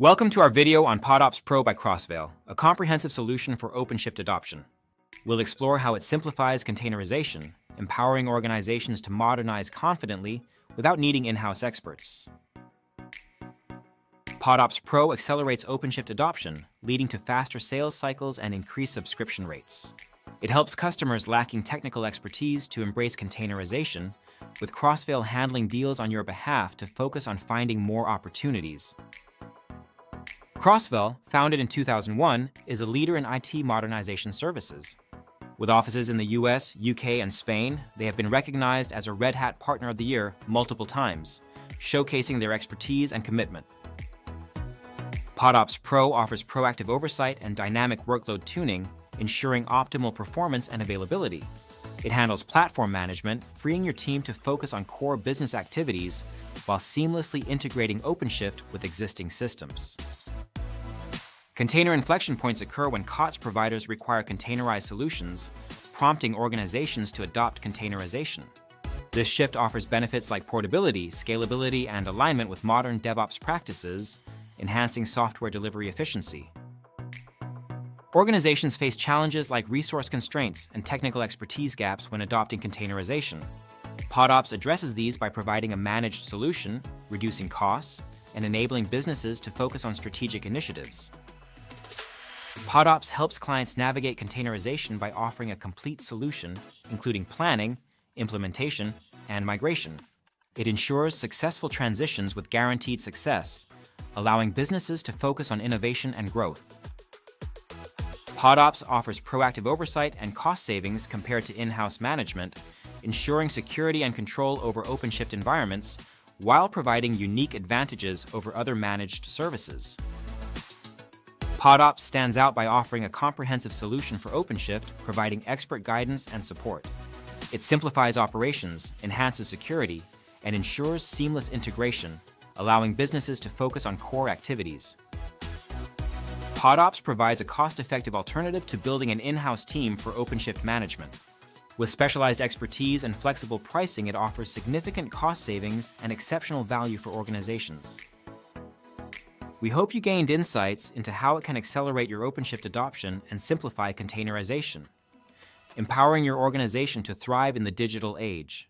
Welcome to our video on PodOps Pro by Crossvale, a comprehensive solution for OpenShift adoption. We'll explore how it simplifies containerization, empowering organizations to modernize confidently without needing in-house experts. PodOps Pro accelerates OpenShift adoption, leading to faster sales cycles and increased subscription rates. It helps customers lacking technical expertise to embrace containerization, with Crossvale handling deals on your behalf to focus on finding more opportunities. Crossvale, founded in 2001, is a leader in IT modernization services. With offices in the US, UK, and Spain, they have been recognized as a Red Hat Partner of the Year multiple times, showcasing their expertise and commitment. PodOps Pro offers proactive oversight and dynamic workload tuning, ensuring optimal performance and availability. It handles platform management, freeing your team to focus on core business activities while seamlessly integrating OpenShift with existing systems. Container inflection points occur when COTS providers require containerized solutions, prompting organizations to adopt containerization. This shift offers benefits like portability, scalability, and alignment with modern DevOps practices, enhancing software delivery efficiency. Organizations face challenges like resource constraints and technical expertise gaps when adopting containerization. PodOps addresses these by providing a managed solution, reducing costs, and enabling businesses to focus on strategic initiatives. PodOps helps clients navigate containerization by offering a complete solution, including planning, implementation, and migration. It ensures successful transitions with guaranteed success, allowing businesses to focus on innovation and growth. PodOps offers proactive oversight and cost savings compared to in-house management, ensuring security and control over OpenShift environments while providing unique advantages over other managed services. PodOps stands out by offering a comprehensive solution for OpenShift, providing expert guidance and support. It simplifies operations, enhances security, and ensures seamless integration, allowing businesses to focus on core activities. PodOps provides a cost-effective alternative to building an in-house team for OpenShift management. With specialized expertise and flexible pricing, it offers significant cost savings and exceptional value for organizations. We hope you gained insights into how it can accelerate your OpenShift adoption and simplify containerization, empowering your organization to thrive in the digital age.